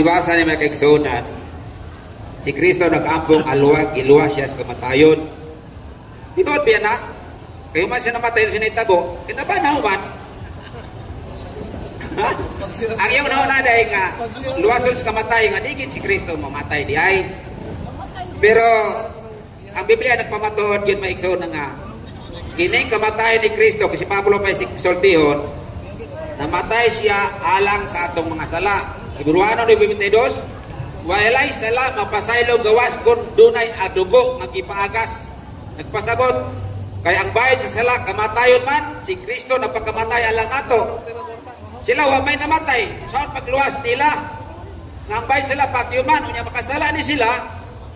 gibasa ni mga kaigsunan, si Kristo nag-ampong aluwa, giluwa siya sa kamatayon. Tinood biya na, kayo man siya namatay sa sinitabo, kinaba na human. Ang iyong nauna dahil nga, luwason sa kamatay nga, digit si Kristo mamatay di ay. Pero, ang Biblia nagpamatuhod yun maigsoon na nga, kining kamatay ni Kristo, kasi Pablo pa si sultihon, namatay siya alang sa atong mga sala. Ibruano ni 22, walay sala mapasaylo gawas kung dunay adugo magipaagas. Nagpasagot, kay ang bayad sa sala kamatayon man, si Kristo napakamatay alang nato. Sila wa may namatay. Saan pagluwas nila? Nga bayad sila patyuman, unya makasala ni sila,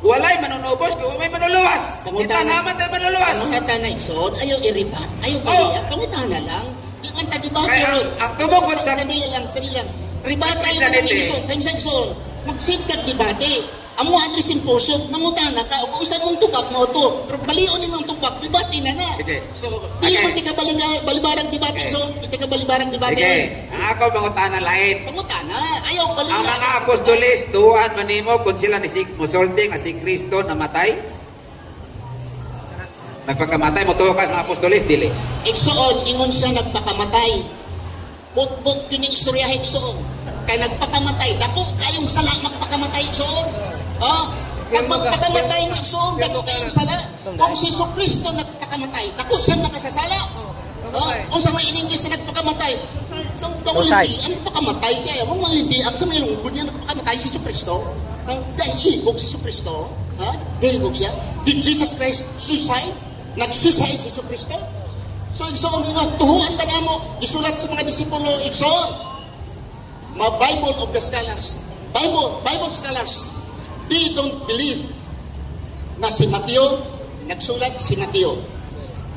walay manunubos, kung may manuluwas. Kita Pangutana. naman tayo manuluwas. Ang kata na iksod, ayaw iripat, ayaw Oh. baliya, pangutana lang. Di man ta debate Kaya, ron. ang tumungkol sa- Sandali lang, sandali lang. Ribat tayo Sa na ng dete. iksod, time sa iksod. Magsigkat debate. Amo address imposok, mangutana ka, o kung saan mong tukak mo to, pero balion ni mong tukak, debate na na. Sige. So, di Okay. man tika balibarang debate, Okay. di tika balibarang debate. Sige, ang ako mangutana lain. Pangutana, ayaw baliya. Ang mga apostolis, tuhan manimo kung sila ni si musulti nga si Kristo namatay. Nagpakamatay mo tuwa ka mga apostolis, dili. Igsoon, ingon siya nagpakamatay. But-but kining istorya igsoon. Kay nagpakamatay, dako kayong sala magpakamatay igsoon. Oh, pag magpakamatay mo igsoon, dako kayong sala. Kung si Jesu Kristo nagpakamatay, dako siya makasasala. Oh, kung sa mga iningis na nagpakamatay, Nung tawaliti, ang pakamatay kaya mo malindi ang sa may lungkod niya nagpakamatay si Jesu Kristo. Ang dahil higog si Jesu Kristo, ha? Higog siya. Did Jesus Christ suicide? Nag-suicide si Jesu Kristo? So, igsoon nga, tuhuan ba na mo, isulat sa mga disipulo, igsoon. Ma Bible of the scholars. Bible, Bible scholars. They don't believe na si Mateo, nagsulat si Mateo.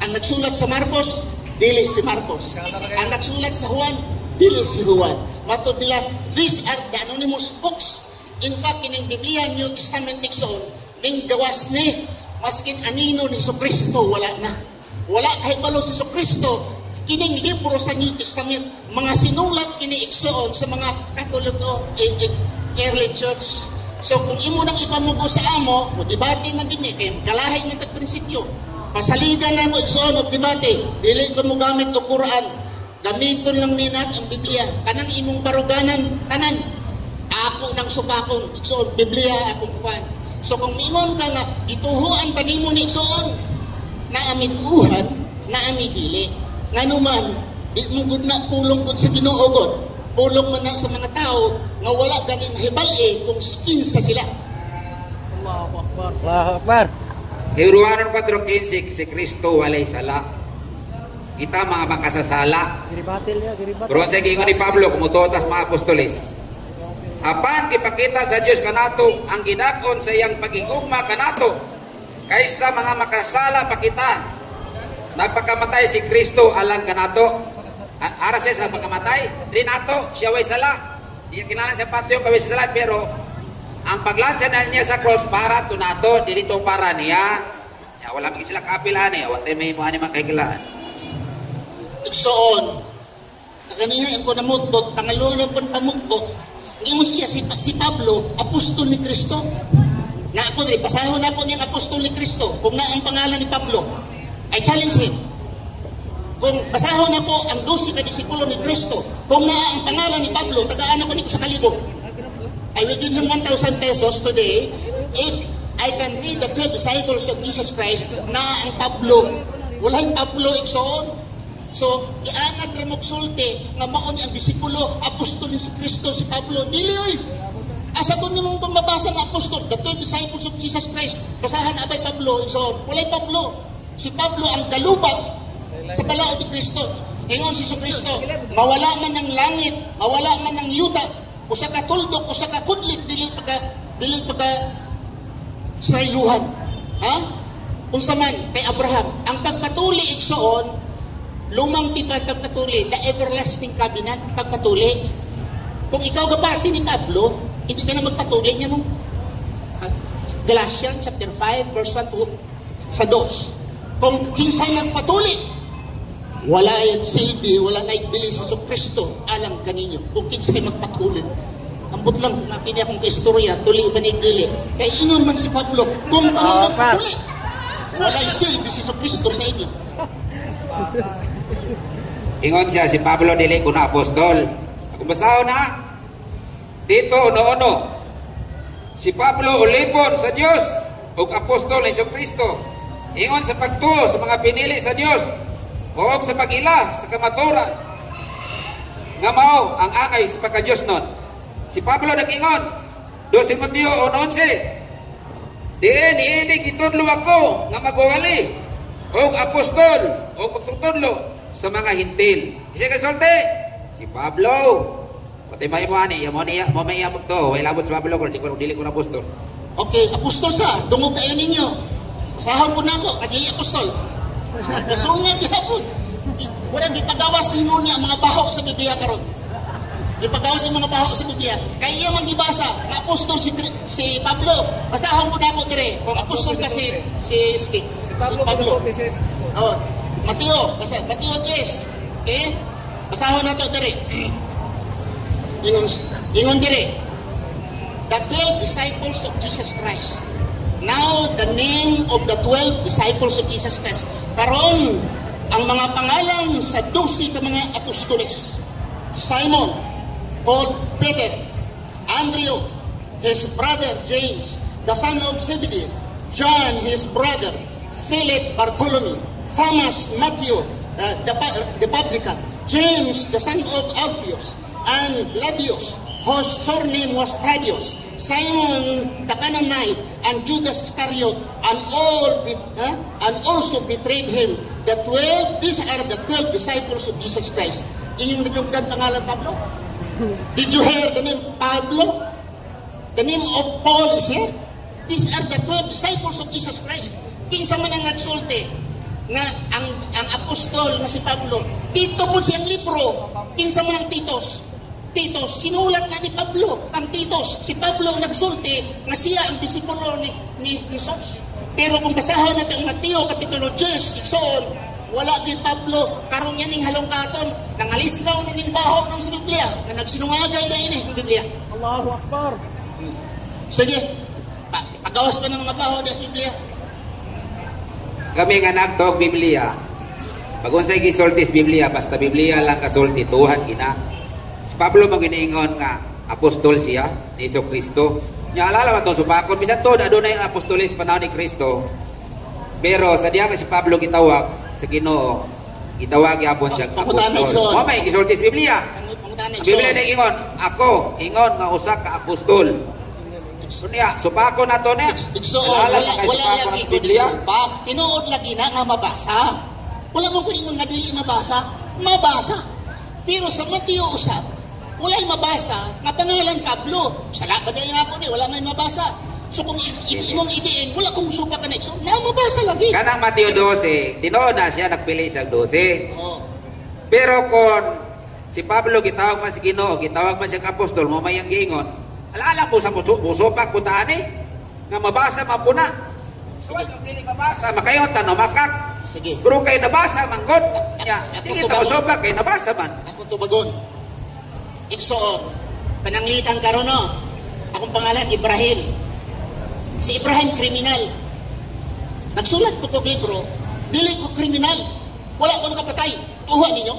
Ang nagsulat sa Marcos, dili si Marcos. Ang nagsulat sa Juan, dili si Juan. Matod nila, these are the anonymous books. In fact, kining Biblia, New Testament Dixon, ning gawas ni, maskin anino ni Kristo wala na. Wala kahit balo si Kristo, kining libro sa New Testament, mga sinulat kini igsoon sa mga Katoliko, eh, eh, early church. So kung imo nang ipamugo sa amo, mo debate man din kay kalahay man tag prinsipyo. Pasaligan na mo igsoon og debate. Dili ko mo gamit og Quran. Gamiton lang ninat ang Biblia. Kanang imong baruganan tanan. Ako nang supakon igsoon Biblia akong kuan. So kung mingon ka nga ituhuan pa nimo ni igsoon na ami tuhan, na ami dili. Nganuman, di mo gud na pulong gud sa Ginoo gud. Pulong man na sa mga tao nga wala ganin hibal-e kung kinsa sila. Allahu Akbar. Hiruanon 4.15, si Kristo walay sala. Kita mga makasasala. Giribatil ya, giribatil. Pero sa gingon ni Pablo, kumutotas mga apostolis. Apan ipakita sa Dios kanato ang ginakon sa iyang pagigugma kanato kaysa mga makasala pa kita. Nagpakamatay si Kristo alang kanato. A- Ara siya sa pagkamatay, di nato, siya way sala. Di kinalan sa patio kaway sa sala, pero ang paglansa na niya sa cross para to nato, dito para niya. Ya, wala magi sila kapilan eh, wala tayo mahimuhan ni makahigilaan. Igsoon. Ganihan ko na mutbot, pangalunan po pamutbot. Ingon siya si, si Pablo, apostol ni Kristo. Na ako rin, pasahon ako niyang apostol ni Kristo. Kung na ang pangalan ni Pablo, I challenge him. Kung basahon ako ang 12 ka disipulo ni Kristo, kung na ang pangalan ni Pablo, tagaan ako nito sa kalibog. I will give him 1,000 pesos today if I can read the 12 disciples of Jesus Christ na ang Pablo. Wala yung Pablo igsoon. So, gianad ra sulti nga mao ni ang disipulo, apostol ni si Kristo si Pablo. Dili oy. Asa ko nimong pambabasa ng apostol, the 12 disciples of Jesus Christ. Basahan abay Pablo igsoon. Wala Pablo. Si Pablo ang galubag sa balaod ni Kristo. Ingon si Kristo, mawala man ng langit, mawala man ng yuta, usa ka tuldok, usa ka kudlit, dili pagka, dili pagka sa iluhan. Ha? Kung man, kay Abraham, ang pagpatuli igsoon, lumang tipan pagpatuli, the everlasting covenant, pagpatuli. Kung ikaw gabati ni Pablo, hindi ka na magpatuli niya mo. Galatians chapter 5, verse 1 to sa 2. Kung kinsay magpatuli, wala ay silbi, wala na ibili sa Kristo alang kaninyo kung kinsay magpatuloy. Ambot lang kung napili akong kaistorya, tuli ba ni dili. Kaya ingon man si Pablo, kung Oo, tanong pa. tuli. Walay say, di si Kristo sa inyo. Ingon siya si Pablo dili ko na apostol. Kung basaho na, dito uno-uno, si Pablo ulipon sa Dios ug apostol ni Kristo. Ingon sa pagtuo sa mga pinili sa Dios o sa pag-ila sa kamaturan nga mao ang angay sa pagka-Dios nun. Si Pablo nag-ingon, 2 Timoteo 1.11 Diin, niini, gitudlo ako nga magwawali og apostol o pagtutudlo sa mga hintil. Isa ka sulti, si Pablo. Pati may mo ani, mo niya, mo may amok to. Way labot si Pablo kung di ko dili ko na apostol. Okay, apostol sa, dungog kayo ninyo. Basahon po na ako, kadili apostol. Nasunga gihapon. Walang gipagawas ni niya ang mga baho sa Biblia karon. Gipagawas ang mga baho sa Biblia. Kaya iya man gibasa, nga apostol si, si Pablo. Basahon po na ako dire. Kung apostol ka si, si, si, si Pablo. Oh, Mateo, basta Mateo 10. Okay? Basahon na to dire. ingon ingon dire. The 12 disciples of Jesus Christ. Now, the name of the 12 disciples of Jesus Christ. Karon, ang mga pangalan sa 12 ka mga apostoles. Simon, called Peter, Andrew, his brother James, the son of Zebedee, John, his brother, Philip, Bartholomew, Thomas, Matthew, uh, the, the publican, James, the son of Alphaeus, and Labius, whose surname was Thaddeus, Simon the Canaanite, and Judas Iscariot, and all huh? and also betrayed him. The twelve, these are the twelve disciples of Jesus Christ. Yung nagdugdan pangalan Pablo? Did you hear the name Pablo? The name of Paul is here. These are the 12 disciples of Jesus Christ. Kinsa man ang nagsulti nga ang ang apostol nga si Pablo, dito po siyang libro. Kinsa man ang Titos. Titos, sinulat na ni Pablo ang Titos. Si Pablo ang nagsulti nga siya ang disipulo ni, ni Jesus. Pero kung basahan natin ang Mateo Kapitulo 10, igsoon, wala di Pablo, karon yan ning halongkaton, nangalisgaw na ning baho nung sa Biblia, na nagsinungagay na ini ang Biblia. Allahu Akbar. Sige, pa, pagawas pa ng mga baho na sa Biblia. Kami nga nagtog Biblia. Pag unsay gisulti sa Biblia, basta Biblia lang kasulti tuhan gina. Pablo mo giniingon nga apostol siya ni Iso Kristo. Nya alala man to supakon bisan to adunay ang apostoles panahon ni Kristo. Pero sa nga si Pablo gitawag sa Ginoo, gitawag gyapon siya Igsoon. Mo may gisulti sa Biblia. Biblia na ingon, ako ingon nga usa ka apostol. Sunya, supako na to ne. Igsoon, wala, wala lagi ko Biblia. Bab, tinuod lagi na nga mabasa. Wala mo kunin nga dili mabasa. Mabasa. Pero sa Mateo usap, wala'y mabasa nga pangalan Pablo. Sala ba dahil nga po ni, wala may mabasa. So kung i- i- imong idiin, wala kong supa ka na igsoon, na mabasa lagi. Kanang Mateo 12, tinuod na siya nagpili sa 12. Oh, Pero kung si Pablo gitawag man si Ginoo, gitawag man siyang apostol, mo may ang giingon. Alaala po sa puso, puso pa kutaan eh. Nga mabasa man po na. So, kung dili mabasa, makayot na makak. sige. Pero kay nabasa, manggot. Nya, Ako hindi to kita ba- usopa kay nabasa man. Ako tubagon. Igsoon. Pananglitan karon no. Akong pangalan Ibrahim. Si Ibrahim kriminal. Nagsulat ko kog libro, dili ko kriminal. Wala ko nakapatay. Tuha ninyo.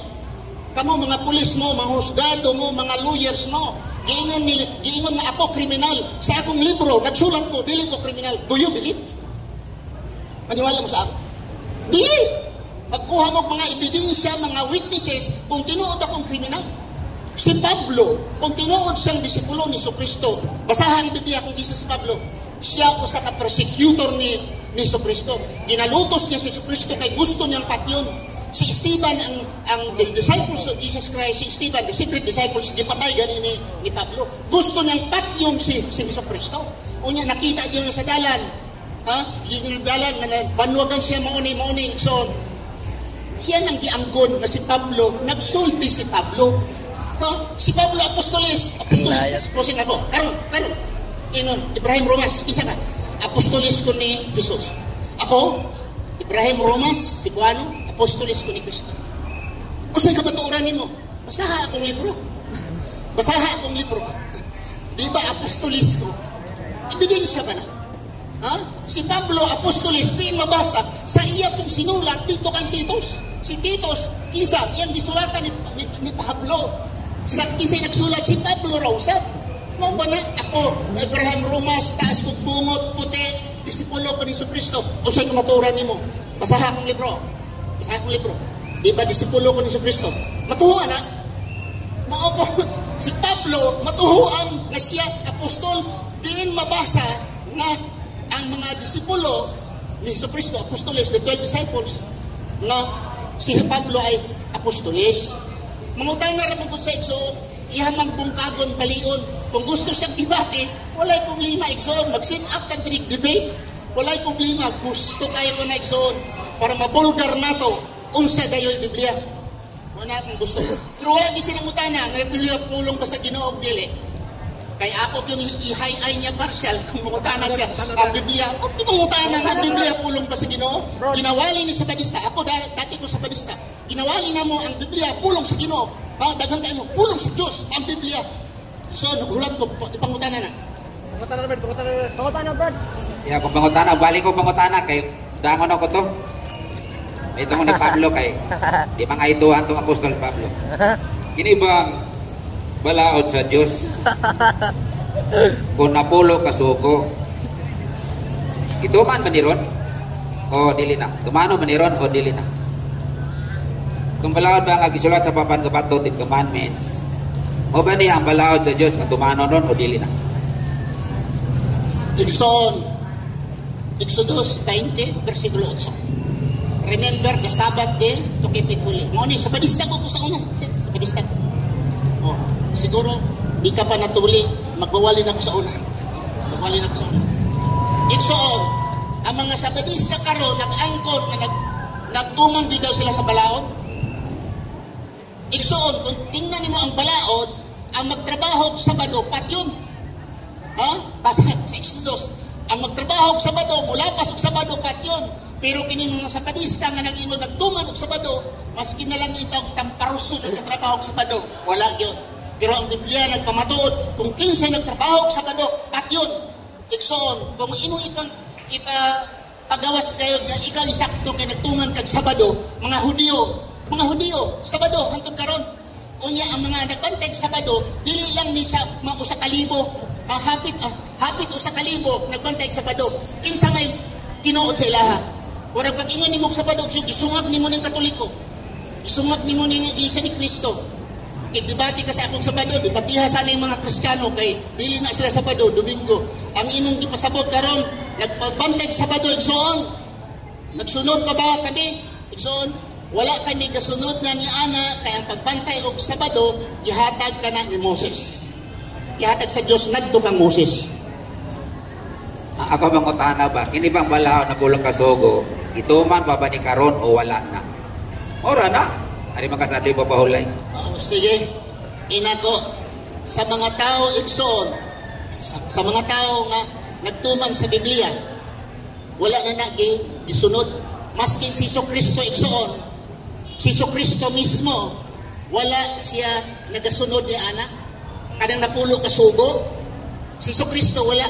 Kamo mga pulis mo, mga husgado mo, mga lawyers mo. Giingon nila, giingon nga ako kriminal. Sa akong libro, nagsulat ko, dili ko kriminal. Do you believe? Maniwala mo sa ako? Dili. Pagkuha mo mga ebidensya, mga witnesses, kung tinuod akong kriminal. Si Pablo, kung tinuod siyang disipulo ni Kristo, basahan Biblia kung isa si Pablo, siya usa ka persecutor ni ni Kristo. Ginalutos niya si Kristo kay gusto niyang patyon. Si Stephen ang ang the disciples of Jesus Christ, si Stephen the secret disciples gipatay gani ni, ni Pablo. Gusto niyang patyon si si Kristo. Unya nakita niyo sa dalan, ha? Yung dalan nga banwagan siya mauni mauni igsoon. Siya nang giangkon nga si Pablo, nagsulti si Pablo. Ha? Si Pablo apostolis, apostolis. Kusing ako. Karon, karon. Inon, Ibrahim Romas, isa ka. Apostolis ko ni Jesus. Ako, Ibrahim Romas, Cebuano, apostolis ko ni Kristo. Usay ka baturan nimo? Basaha akong libro. Basaha akong libro. Di ba apostolis ko? Ebidensya ba na? Ha? Si Pablo, apostolis, di mabasa sa iya pong sinulat dito kang Titos. Si Titos, kisa, iyang gisulatan ni, ni, ni Pablo. Sa kisay nagsulat si Pablo raw sa mo ba na ako, Abraham Rumas, taas kong bungot, puti, disipulo ko ni Kristo. O sa'yo maturan ni mo. Basaha akong libro. Basaha akong libro. Di ba disipulo ko ni Kristo? Matuhuan na. Maupo, si Pablo, matuhuan na siya, apostol, diin mabasa na ang mga disipulo ni Kristo, apostoles, the 12 disciples, na si Pablo ay apostoles. Mangutay na rin sa igsoon, ihamang bungkagon balion. Kung gusto siyang debate, walay problema igsoon. Mag-sit up and drink debate. Walay problema. Gusto kayo ko na igsoon para mabulgar na to. Unsa gayoy Biblia. Wala akong gusto. Pero wala din silang utana. Ngayon pulong ba sa ginoo dili. Kay ako yung ihay-ay niya partial, kung mangutana siya, ang Biblia, o di mangutana nga Biblia pulong ba sa Ginoo? Ginawali ni sa Badista, ako dati ko sa Badista, ginawali na mo ang Biblia pulong sa Ginoo. Ha, daghang kayo mo, pulong sa Diyos, ang Biblia. So, nagulat ko, ipangutana na. Pangutana na, Brad. Pangutana na. Pangutana, Brad. Ya, kung pangutana, balik ko pangutana kay dangon ako to. Ito mo ni Pablo kay di mga ituhan tong apostol Pablo. Kini bang balaod sa Dios kung napulo ka suko ituman ba ni ron o dili na tumano ba ni ron o dili na kung balaod ba nga gisulat sa papan kabato the commandments mo ba niya ang balaod sa Dios nga tumano ron o dili na Igsoon, Exodus 20, versikulo 8. Remember the Sabbath day to keep it holy. Mo ni sa badista ko sa una, sa badista. Oh, siguro di ka pa natuli, magwawali na ko sa una. Magwawali na sa una. Igsoon, ang mga sabadista karon nag-angkon na nag nagtuman di daw sila sa balaod. Igsoon, kung tingnan nimo ang balaod, ang magtrabaho Sabado pat yun. Ha? Basta sa Exodus. Ang magtrabaho Sabado, mula pas og Sabado pat yun. Pero kini mga sapadista nga nag-ingon nagtuman og Sabado, maski na lang ito ang tamparuso nagkatrabaho og Sabado, wala yun. Pero ang Biblia nagpamatuod, kung kinsa nagtrabaho og Sabado, pat yun. Iksoon, kung imo ipang ipa pagawas kayo nga ikaw isakto kay nagtuman kag Sabado, mga Hudyo, mga Hudyo, Sabado hantod karon. Unya ang mga nagbantay sa Sabado, dili lang ni sa mga usa ka libo, ah, hapit ah, hapit usa ka libo nagbantay sa Sabado. Kinsa may tinuod sa ilaha. Wala pag ingon nimo sa Sabado, so isungag nimo ning Katoliko. Isungag nimo ning Iglesia ni Kristo. Kay debate ka sa akong Sabado, debatiha sa ning mga Kristiyano kay dili na sila Sabado, Domingo. Ang imong gipasabot karon, nagpabantay sa Sabado igsoon. Nagsunod pa ba kami? Igsoon. Wala kami gasunod na ni Ana kay ang pagbantay og Sabado gihatag ka na ni Moses. Gihatag sa Dios ngadto kang Moses. Ako bang utana ba? Kini bang balaod na pulong kasugo? Ituman pa ba ni karon o wala na? Ora na. Ari makasabi pa pahulay. Oh, sige, inako, sa mga tao igsoon, sa, sa mga tao nga nagtuman sa Biblia, wala na nagi isunod. Maskin si Kristo igsoon, si Kristo mismo, wala siya nagasunod ni Ana. Kadang napulo kasugo, si Kristo wala.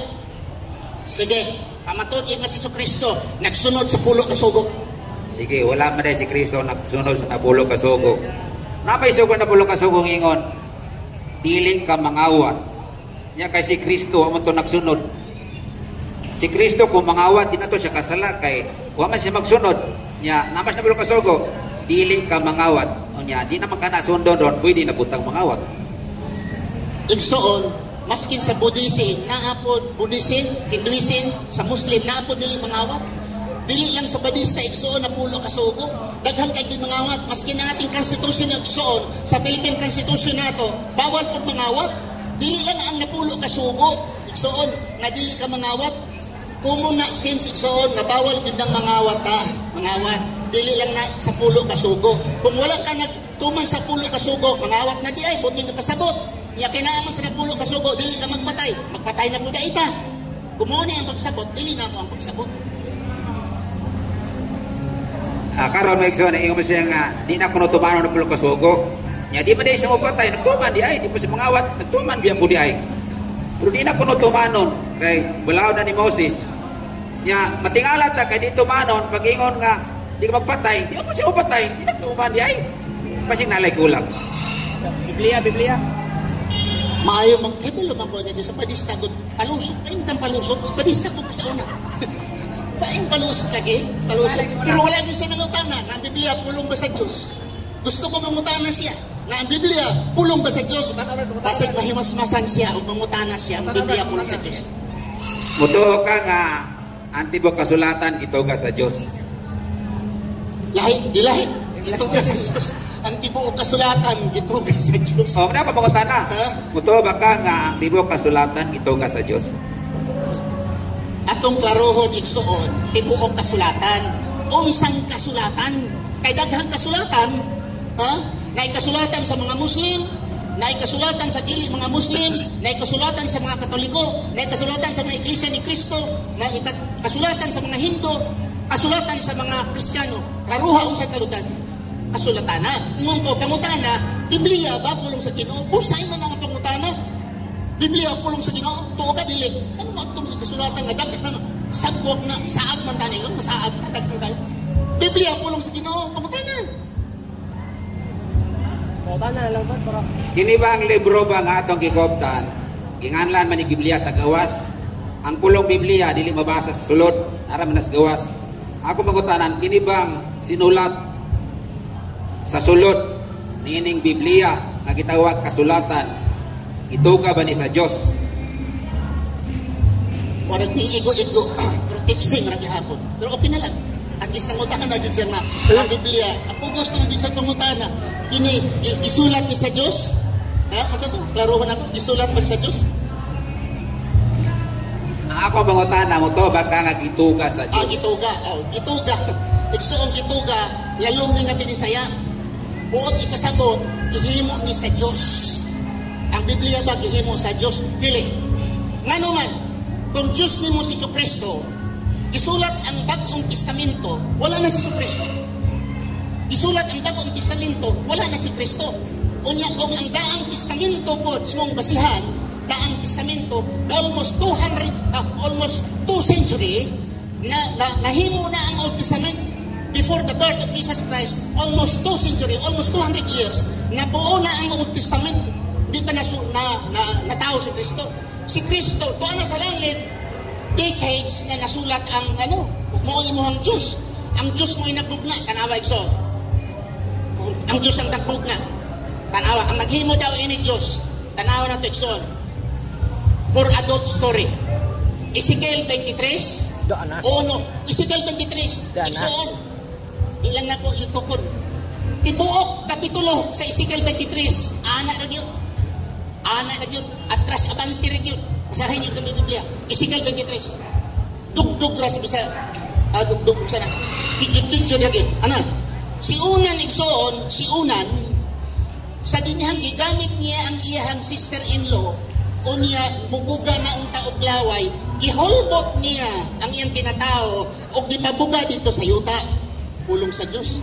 Sige, pamatod yung nga si Kristo, nagsunod sa pulo kasugo. Sige, wala man si Kristo nagsunod sa napulo kasugo. Napay sugo na pulo kasugo ingon. Dili ka mangawat. Nya kay si Kristo amo to nagsunod. Si Kristo kung mangawat di na to siya kasala kay wa man siya magsunod. Nya namas na pulo kasugo. Dili ka mangawat. O nya di naman ka na sundo doon, pwede na butang mangawat. igsoon maskin sa Buddhism naapod Buddhism, Hinduism, sa Muslim naapod dili mangawat. Dili lang sa Badista igsoon na pulo kasugo. Daghan kay di mangawat maskin ang ating constitution igsoon sa Philippine Constitution nato bawal pud mangawat. Dili lang ang napulo kasugo igsoon nga dili ka mangawat. Kumo na since igsoon nga bawal gid nang mangawat ta, mangawat. Dili lang na sa pulo kasugo. Kung wala ka nagtuman sa pulo kasugo, mangawat na di ay buti nga pasabot. Nya kinaaman sa napulo kasugo, dili ka magpatay. Magpatay na po ita. Kumuha ang pagsabot, dili na mo ang pagsabot. Ah, karon may igsoon ingon siya nga di na kuno tumano na pulo kasugo. Nya di pa di siya mapatay, nagtuman di ay, di pa siya mangawat, nagtuman biya po di ay. Pero di na kuno tumanon kay bulaw na ni Moses. Nya matingala ta kay di tumanon pagingon nga di ka magpatay, di ako siya mapatay, di na tuman di ay. Pasing nalay kulang. Biblia, Biblia. Maayo magkibalo man ko dito sa padista gud palusot paing tang palusot sa padista ko sa una. paing palusot lagi, palusot. Pero wala gyud siya nangutana nga ang Biblia pulong ba sa Dios. Gusto ko mangutana siya nga ang Biblia pulong ba sa Dios. Basig mahimasmasan siya ug mangutana siya ang Biblia pulong sa Dios. Mutuo ka nga antibok kasulatan ito ka sa Dios. Lahi, di lahi. Ito ka sa Diyos. Ang tibuok kasulatan, ito ka sa Diyos. O na pa pangutana. Ha? Mutuo ba ka nga antibok kasulatan ito ka sa Dios. Atong klarohon igsuon, tibuok kasulatan. Unsang kasulatan? Kay daghang kasulatan, ha? Nay kasulatan sa mga Muslim, nay kasulatan sa dili mga Muslim, nay kasulatan sa mga Katoliko, nay kasulatan sa mga iglesia ni Kristo, nay kasulatan sa mga Hindu, kasulatan sa mga Kristiyano. Klaruha unsang kalutan. Kasulatana. Ingon ko pangutana, Biblia ba pulong sa Ginoo? Usay man ang pangutana. Biblia pulong sa Ginoo, tuo ka dili. Ano mo itong kasulatan nga daghang sabwag na saag man tani, yung masaag na daghang kayo. Biblia pulong sa Ginoo, pangutana. Kota na lang, Brad. Para. Kini ba ang libro ba nga atong gikoptan? Ginganlan man ni Biblia sa gawas. Ang pulong Biblia dili mabasa sa sulod, ara man nas gawas. Ako mangutanan kini bang sinulat sa sulod niining Biblia nga gitawag kasulatan. Ito ka ba ni sa Dios? Warag ni igo-igo, pero tipsing ra gihapon. Pero okay na lang. At least nangutahan na gid siya nga ang Biblia. Ang pugos na gid sa pangutana. Kini isulat ni sa Dios. Ha? Ano to? Klarohon ako. Isulat ba ni sa Dios? Ako mangutanan mo to ba ka nga gituga sa Ah, Dios? gituga. Oh, gituga. Igsuong gituga, lalom ni nga binisaya. Buot ipasabot, gihimo ni sa Dios. Ang Biblia ba gihimo sa Dios? Dili. Ngano man, kung Diyos ni mo si Kristo, isulat ang bagong testamento, wala na si Kristo. Isulat ang bagong testamento, wala na si Kristo. Unya kung ang daang testamento po imong basihan, daang testamento, almost 200, ah, almost 2 century, na, na nahimo na ang Old Testament before the birth of Jesus Christ, almost 2 century, almost 200 years, nabuo na ang Old Testament. Hindi pa nasu, na, na, natao si Kristo. Si Kristo, doon na sa langit, decades na nasulat ang ano, mo imuhang Diyos. Ang Diyos mo inagugna, tanawa igsoon. Kung ang Diyos ang nagugna, tanawa, ang naghimo daw ini Diyos, tanawa na to. For adult story. Ezekiel 23, Doon na. o no, Ezekiel 23, Daan na. igsoon. Ilang na ko, likopon. Tibuok, kapitulo sa Ezekiel 23, anak na yun. Anak na yun. Atras abanti rin yun. Basahin yun ng Biblia. Ezekiel 23. Dugdug ra sa bisa. Ah, dugdug sa na. Kidyo-kidyo na yun. Ano? Si Unan igsoon, si Unan, sa dinihang gigamit niya ang iyahang sister-in-law o niya mubuga na ang taog laway, iholbot niya ang iyang kinatao o gipabuga dito sa yuta. Pulong sa Diyos.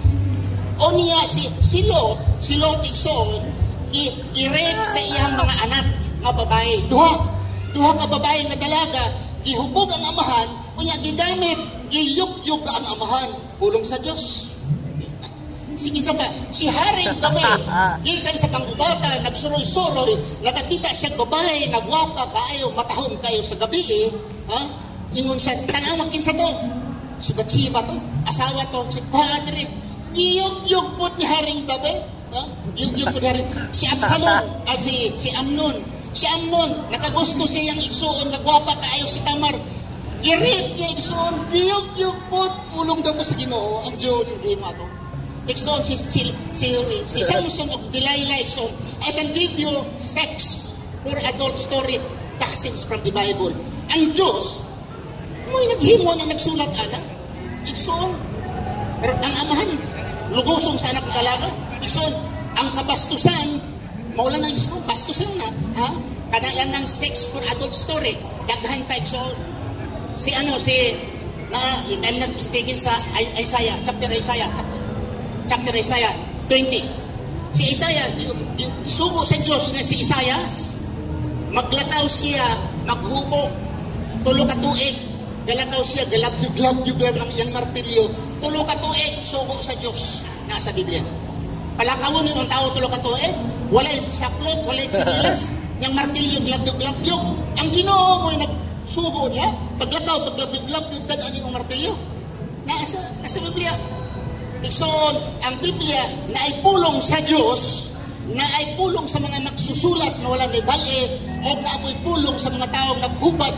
O niya si, si Lot, si Lot igsoon, i, i-rape sa iyang mga anak nga babae. Duha. Duha ka babae nga dalaga, ihubog ang amahan, o niya gigamit, iyuk-yuk ang amahan. Pulong sa Diyos. Sige sa pa, si Haring gabi, gikan sa pangubata, nagsuroy-suroy, nakakita siya babae, nagwapa kaayo, matahom kayo sa gabi eh. Ha? Ingon siya, tanawag kinsa to. Si Batsiba to, asawa to, si Padre. Giyog-yog po ni Haring gabi. Ha? Giyog-yog po ni Haring. Si Absalom, ah, si, si Amnon. Si Amnon, nakagusto siyang igsuon, nagwapa kaayo si Tamar. I-rape niya igsuon, giyog-yog po, pulong daw to sa ginoo, ang Diyos, hindi mo ato. Ikson, si, si, si, si Samson of Delilah Ikson, I can give you sex for adult story, passage from the Bible. Ang Diyos, mo'y naghimo na nagsulat ana. Ikson, pero ang amahan, lugusong sa anak ng dalaga. Ikson, ang kabastusan, maulan ng Diyos ko, bastusan na. Ha? Kanayan ng sex for adult story. Daghan pa Ikson. Si ano, si, na, I'm not mistaken sa Isaiah, chapter Isaiah, chapter chapter Isaiah 20. Si Isaiah, isugo sa Diyos nga si Isaiah, maglataw siya maghubo, tulo ka tuig, galakaw siya, galabyug-labyug lang ng iyang martilyo, tulo ka tuig, sugo sa Diyos, nasa Biblia. Palakawon yung tao tulo ka tuig, walay saklot, walay chinilas, niyang martilyo, glabyug-labyug, ang ginoo mo ay nagsugo niya, paglakaw, paglabyug-labyug, dadaan yung martilyo. Nasa, nasa Biblia. Ikson, ang Biblia na ay pulong sa Diyos, na ay pulong sa mga magsusulat na wala ni bali, o na amoy pulong sa mga taong naghubad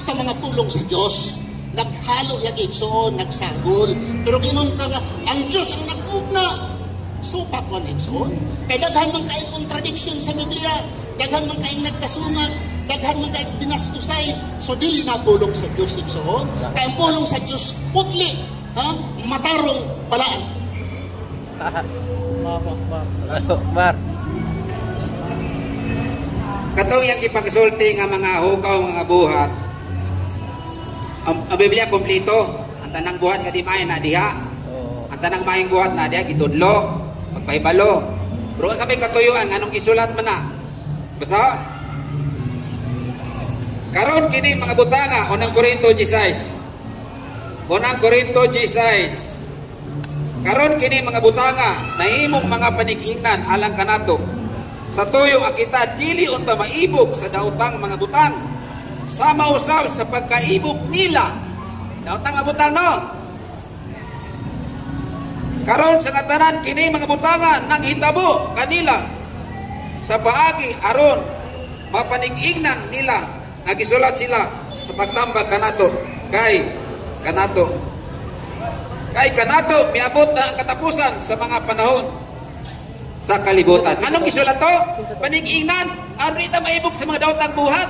sa mga pulong sa Diyos. Naghalo lagi Ikson, nagsagol. Pero ginon ka ang Diyos ang nagmugna. Supak man Ikson. Kaya daghan man kayo contradiction sa Biblia, daghan man kayong nagkasungag, daghan man kayong binastusay, so dili na pulong sa Diyos Ikson. Kaya ang pulong sa Diyos, putli, ha? matarong balaan. Bar. Katong yang ipagsulti nga mga hukaw mga buhat. Ang, ang Biblia kompleto. Ang tanang buhat kadi may na diha. Ang tanang maing buhat na diha gitudlo, pagpaibalo. Pero sa may katuyuan nganong isulat man na. Basta Karon kini mga butanga unang Korinto 16. Unang Korinto 16. Karon kini mga butanga nahimong mga panig-ingnan alang kanato. Sa tuyo ang kita dili unta maibog sa daotang mga butang. Sama usab sa pagkaibog nila. Daotang mga butang no. Karon sa natanan kini mga butangan nang hitabo kanila sa paagi aron mapanig-ingnan nila nagisulat sila sa pagtambag kanato kay kanato kay kanato miabot na ang katapusan sa mga panahon sa kalibutan. Anong gisulat to? Panig-ingnan. Aron ita maibog sa mga daotang buhat.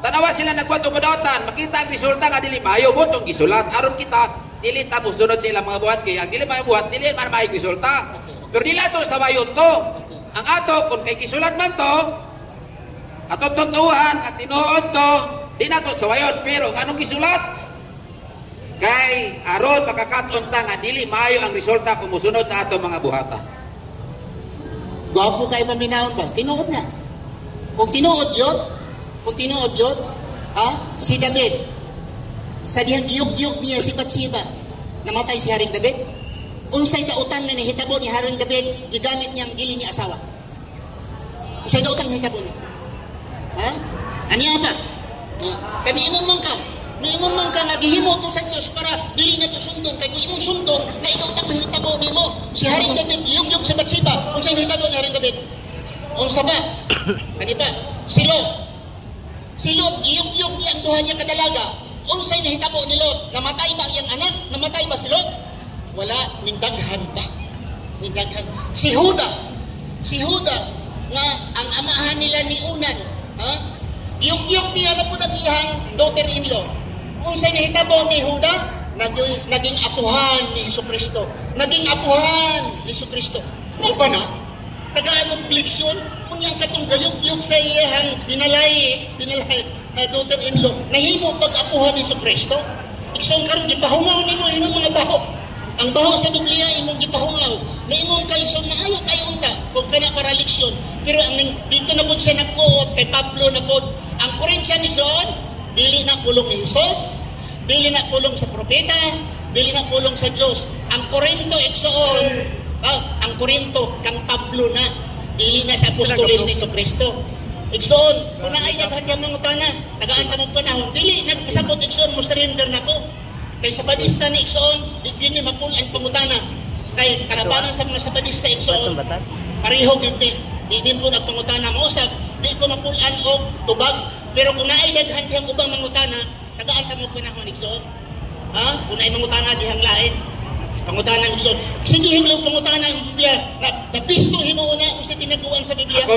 Tanawa sila nagkwento mga daotan, makita ang resulta nga dili maayo mo tong gisulat. Aron kita dili ta sunod sila mga buhat kay ang dili maayo buhat dili man maayo resulta. Pero dili ato sa mayon to. Ang ato kung kay gisulat man to, atong tutuhan at tinuod to, di nato sa wayon. Pero anong gisulat? Kay aron makakaton ta nga dili maayo ang resulta kung musunod na ato mga buhata. Gwapo kayo maminahon ba? Tinuod na. Kung tinuod yun, kung tinuod yun, ha? si David, sa dihang giyog-giyog niya si Batsiba, namatay si Haring David. Unsay dautan nga nahitabo ni Haring David, gigamit niyang dili niya asawa. Unsay dautan nga hitabo niya. Ha? Aniya ba? Kami ingon man ka. Miingon man ka nga gihimo to sa Dios para dili na to sundon kay kung imong sundon na ikaw tang mahitabo nimo. Si Haring David giyog-giyog sa Batsiba. Unsay nahitabo ni Haring David? Unsa ba? Kani ba? Si Lot. Si Lot, giyog-giyog niya ang duha niya kadalaga. Unsay nahitabo ni Lot? Namatay ba iyang anak? Namatay ba si Lot? Wala, ning daghan ba? Ning daghan. Si Huda. Si Huda nga ang amahan nila ni Unan, ha? Giyog-giyog niya na po nagihang daughter-in-law. Unsay nahitabo ni Huda? Naging, naging apuhan ni Hesus Kristo. Naging apuhan ni Hesus Kristo. Ano ba na? tagaan ng pleksyon, kunyang katong gayog-yog sa iyahang pinalay, pinalay, uh, daughter-in-law, nahimo pag-apuhan ni Kristo. Iksong karon gipahungaw nimo imong mga baho. Ang baho sa Biblia imong gipahungaw. Na imong kay so maayo kay unta kung kana para leksyon. Pero ang dito na pud siya nagkuot kay Pablo na pud ang kurensya ni John dili na pulong ni Jesus, dili na pulong sa propeta, dili na pulong sa Dios. Ang Korinto igsoon Ah, ang Korinto kang Pablo na dili na sa apostolis ni Kristo. Igsoon, kung naay daghan ka mga utana, tagaan ka mong panahon, dili nagpasabot igsoon mo surrender na ko. Kay sabadista ni igsoon, di din ni mapulan pangutana. Kay karabanan sa mga sabadista igsoon, pareho gyud ni di din po nagpangutana mo usab, di ko mapulan og tubag. Pero kung naay daghan dihang ubang mangutana, tagaan ka mong panahon igsoon. Ha? Kung naay mangutana dihang lain, Pangutana ng Luzon. Sige, hinglo pangutana ng Biblia na napisto hinuuna kung sa tinaguan sa Biblia. Ako